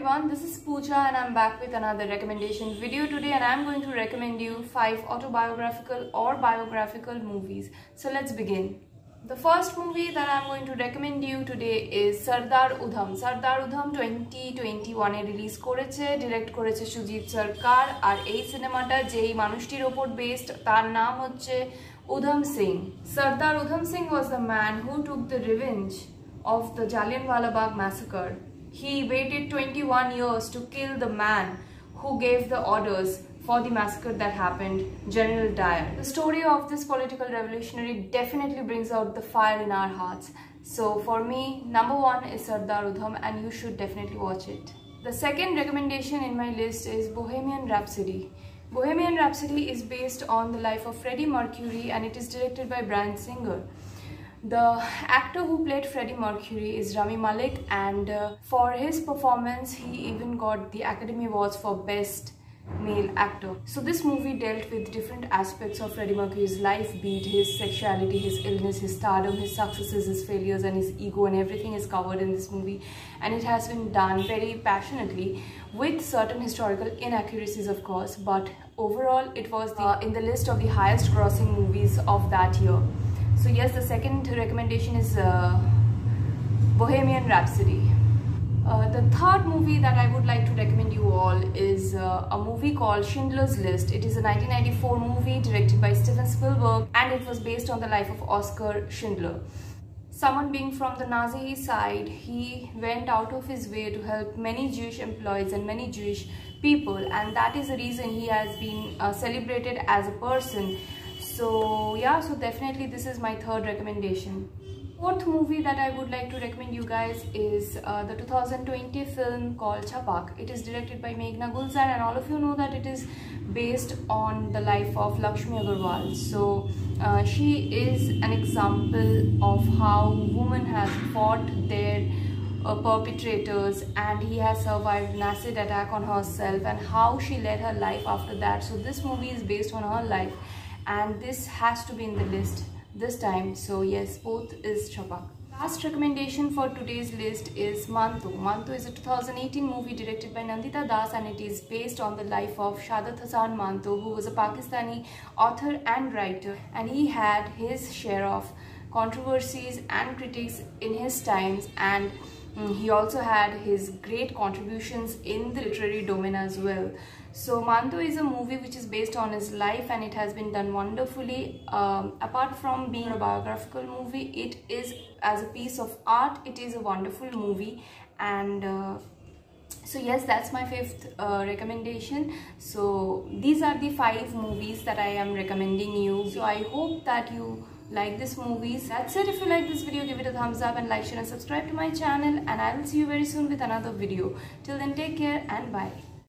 everyone, this is Pooja and I'm back with another recommendation video today and I'm going to recommend you 5 autobiographical or biographical movies. So let's begin. The first movie that I'm going to recommend you today is Sardar Udham. Sardar Udham 2021 এ release করেছে direct করেছে সুজিত সরকার আর এই সিনেমাটা যেই মানুষটির ওপর based তার নাম হচ্ছে Udham Singh Sardar Udham Singh was the man who took the revenge of the Jallianwala Bagh massacre. He waited 21 years to kill the man who gave the orders for the massacre that happened, General Dyer. The story of this political revolutionary definitely brings out the fire in our hearts. So for me, number one is Sardar Udham and you should definitely watch it. The second recommendation in my list is Bohemian Rhapsody. Bohemian Rhapsody is based on the life of Freddie Mercury and it is directed by Bryan Singer. The actor who played Freddie Mercury is Rami Malek and uh, for his performance he even got the Academy Awards for Best Male Actor. So this movie dealt with different aspects of Freddie Mercury's life, be it his sexuality, his illness, his stardom, his successes, his failures and his ego and everything is covered in this movie and it has been done very passionately with certain historical inaccuracies of course but overall it was the, uh, in the list of the highest grossing movies of that year. So yes, the second recommendation is uh, Bohemian Rhapsody. Uh, the third movie that I would like to recommend you all is uh, a movie called Schindler's List. It is a 1994 movie directed by Steven Spielberg and it was based on the life of Oskar Schindler. Someone being from the Nazi side, he went out of his way to help many Jewish employees and many Jewish people and that is the reason he has been uh, celebrated as a person so yeah so definitely this is my third recommendation. Fourth movie that i would like to recommend you guys is uh, the 2020 film called chhapaak. It is directed by meghna gulzar and all of you know that it is based on the life of laxmi agarwal. So uh, she is an example of how women has fought their uh, perpetrators and he has survived an acid attack on herself and how she led her life after that. So this movie is based on her life and this has to be in the list this time. So yes both is chhapaak last recommendation for today's list is manto manto is a 2018 movie directed by nandita das and it is based on the life of saadat hasan manto who was a pakistani author and writer. And he had his share of controversies and critics in his times and he also had his great contributions in the literary domain as well. So Manto is a movie which is based on his life and it has been done wonderfully. Um, apart from being a biographical movie, it is as a piece of art, it is a wonderful movie and uh, so yes that's my fifth uh, recommendation so these are the five movies that i am recommending you so i hope that you like this movies. That's it. If you like this video give it a thumbs up and like share and subscribe to my channel. And i will see you very soon with another video. Till then take care and bye